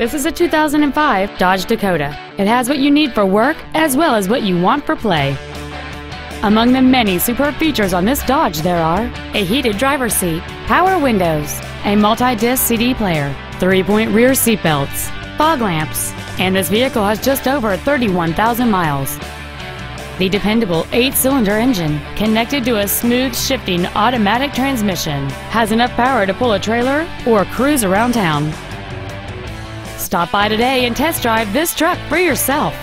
This is a 2005 Dodge Dakota. It has what you need for work as well as what you want for play. Among the many superb features on this Dodge there are a heated driver's seat, power windows, a multi-disc CD player, three-point rear seat belts, fog lamps, and this vehicle has just over 31,000 miles. The dependable eight-cylinder engine, connected to a smooth shifting automatic transmission, has enough power to pull a trailer or cruise around town. Stop by today and test drive this truck for yourself.